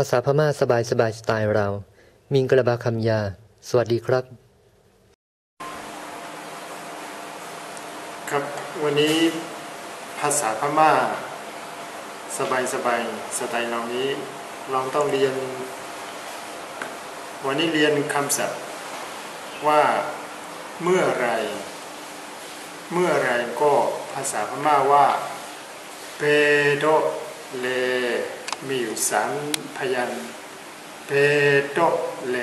ภาษาพม่าสบายสบายสไตล์เรา มิงกระบาคำยา สวัสดีครับ ครับวันนี้ภาษาพม่า สบายสบายสไตล์เรานี้เราต้องเรียน วันนี้เรียนคำศัพท์ว่าเมื่อไร เมื่อไรก็ภาษาพม่าว่าเปโดเล มีอยู่สามพยัญชนะเปโดเล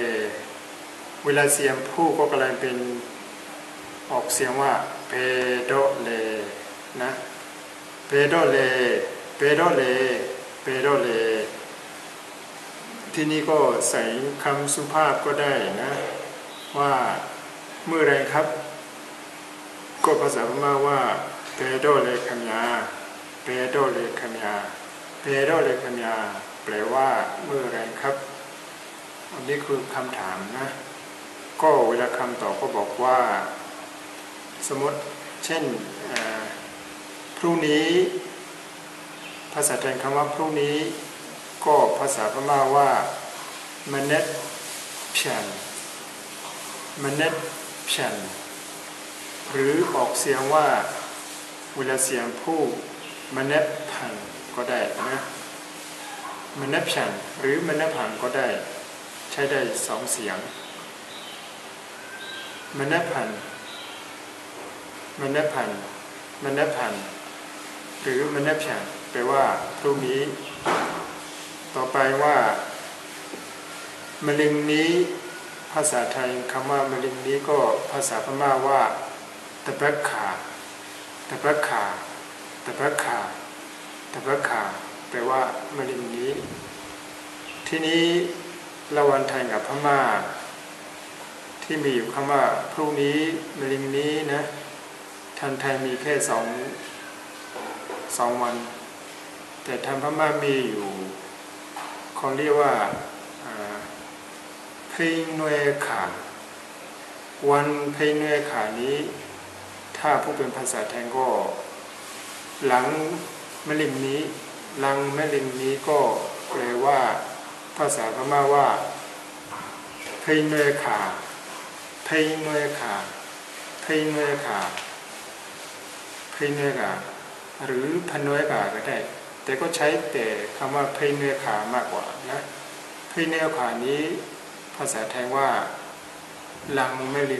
เวลาเสียงพูดก็กลังเป็นออกเสียงว่าเปโดเลนะเปโดเลเปโดเลเปโดเล ที่นี่ก็ใส่คำสุภาพก็ได้นะ ว่าเมื่อไรครับ ก็ภาษาพม่าว่าเปโดเลคัมยาเปโดเลคัมยา เปโดเลคัมยาแปลว่าเมื่อไรครับอันนี้คือคำถามนะ ก็เวลาคำตอบก็บอกว่า สมมติเช่นพรุ่งนี้ ภาษาไทยคำว่าพรุ่งนี้ ก็ภาษาพม่าว่ามเน็ตเพียนมเน็ตเพียนหรือออกเสียงว่าเวลาเสียงผู้มเน็ตพัน ก็ได้นะมเน็ตเพียนหรือมเน็ตพันก็ได้ ใช้ได้สองเสียงมเน็ตพันมเน็ตพันมเน็ตพันหรือมเน็ตเพียนแปลว่าพรุ่งนี้ ต่อไปว่ามะเร็งนี้ภาษาไทยคำว่ามะเร็งนี้ก็ภาษาพม่าว่าตะเบกขาตะเบกขาตะเบกขา ตะเบกขาแปลว่ามะเร็งนี้ ที่นี้ระวันไทยกับพม่า ที่มีอยู่คำว่าพรุ่งนี้มะเร็งนี้นะทันไทยมีแค่สองสองวัน แต่ทางพม่ามีอยู่เขาเรียกว่าเพลงนวยขาวันเพลงนวยขานี้ ถ้าผู้เป็นภาษาไทยก็หลัง แมะลิมนี้ ลังแมะลิมนี้ก็แปลว่า ภาษาพม่าว่าเพลงนวยขาเพลงนวยขาเพลงนวยขาเพลงนวยขาหรือพนวยขาก็ได้ แต่ก็ใช้แต่คำว่าเพลงนวยขามากกว่านะเพลงนวยขานี้ ภาษาไทยว่าลังแมะลิ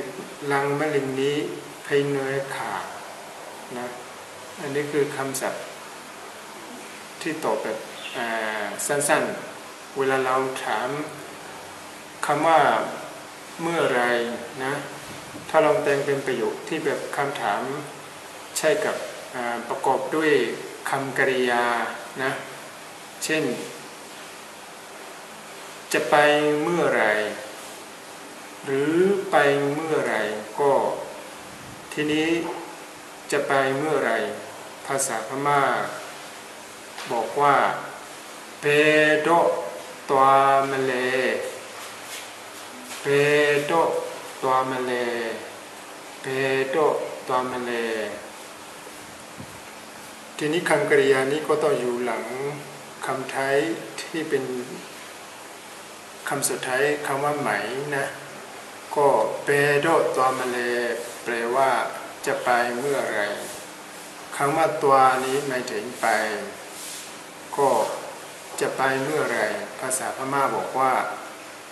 ลังแมะลิงนี้เพยเนยขานะอันนี้คือคำศัพท์ ที่ตอบแบบสั้นๆ เวลาเราถามคำว่าเมื่อไรนะ ถ้าลองแต่งเป็นประโยคที่แบบคำถามใช่กับประกอบด้วยคำกริยานะ เช่น จะไปเมื่อไร หรือไปเมื่อไรก็ทีนี้จะไปเมื่อไร ภาษาพม่า บอกว่าเปโดตัวมเลเปโดตัวมเลเปโดตัวมเลทีนี้คำกริยานี้ก็ต้องอยู่หลังคำไทยที่เป็นคำสุดท้ายคำว่าไหมนะก็เปโดตัวมเลแปลว่าจะไปเมื่อไรคำว่าตัวนี้หมายถึงไป ก็จะไปเมื่อไรภาษาพม่าบอกว่า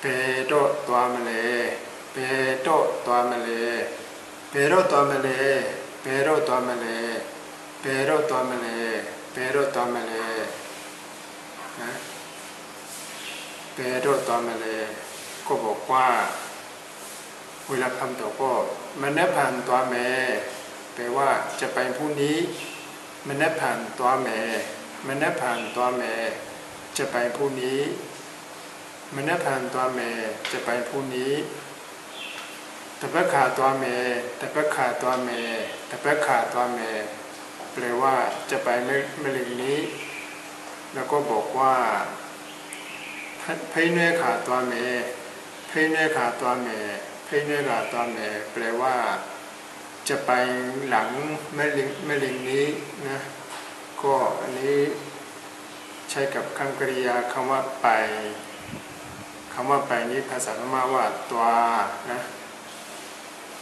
เปโดตัวมเล เปโดตัวมเล เปโดตัวมเล เปโดตัวมเล เปโดตัวมเล เปโดตัวมเลนะเปโดตอมเล ก็บอกว่าเวลาคำตอก็มันได้ผ่านตัวแม่แปลว่าจะไปผู้นี้ มันได้ผ่านตัวแม่ มณพันตัวแม่จะไปผู้นี้มณพันตัวแม่จะไปผู้นี้ตะปะขาตัวเมตะปะขาตัวเมตะปะขาตัวเมแปลว่าจะไปเมลิงนี้ แล้วก็บอกว่าเพยเนื้อขาตัวเมเพยเนื้อขาตัวเมเพยเนื้อขาตัวเมแปลว่า จะไปหลังเมลิงเมลิงนี้นะ ก็อันนี้ใช้กับคำกริยาคำว่าไปคำว่าไปนี้ภาษาพม่าว่าตัวนะ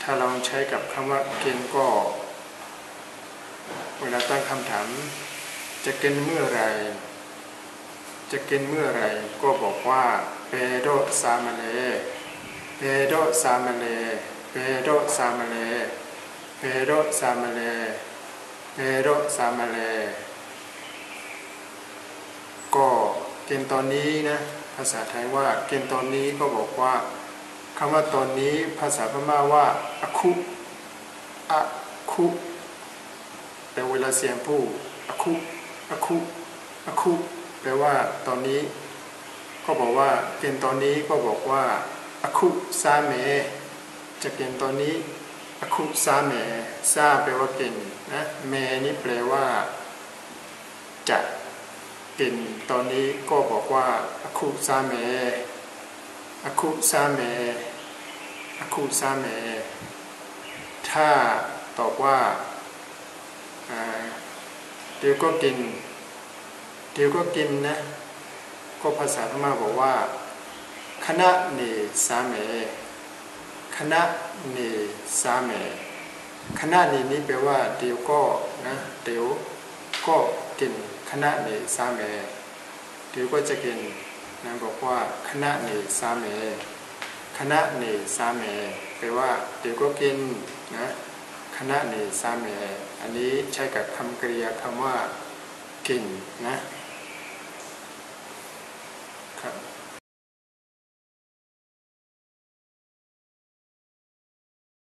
ถ้าลองใช้กับคำว่ากินก็ เวลาตั้งคำถาม จะกินเมื่อไร จะกินเมื่อไรก็บอกว่าเปโดซามาเลเปโดซามาเลเปโดซามาเลเปโดซามาเลเปโดซามาเล ก็เกินตอนนี้นะภาษาไทยว่าเกินตอนนี้ก็บอกว่าคำว่าตอนนี้ภาษาพม่าว่าอะคุอะคุแต่เวลาเสียงผู้อะคุอะคุอะคุแปลว่าตอนนี้ ก็บอกว่าเกินตอนนี้ก็บอกว่าอะคุซาเมจะเกินตอนนี้อะคุซาเมซาแปลว่าเกินนะเมนี่แปลว่าจะ กินตอนนี้ก็บอกว่าอคุซาเมอคุซาเมอคุซาเม ถ้าตอบว่าเดี๋ยวก็กิน เดี๋ยวก็กินนะ ก็ภาษาพม่าบอกว่าคณะเนสาเมคณะเนสาเมคณะเนนี้แปลว่า เดี๋ยวก็นะ เดี๋ยวก็ กินคณะเนสาเมเดี๋ยวก็จะกินนะบอกว่าคณะเนสาเมคณะเนสาเมแปลว่าเดี๋ยวก็กินนะคณะเนสาเมอันนี้ใช้กับคำกริยาคำว่ากินนะครับ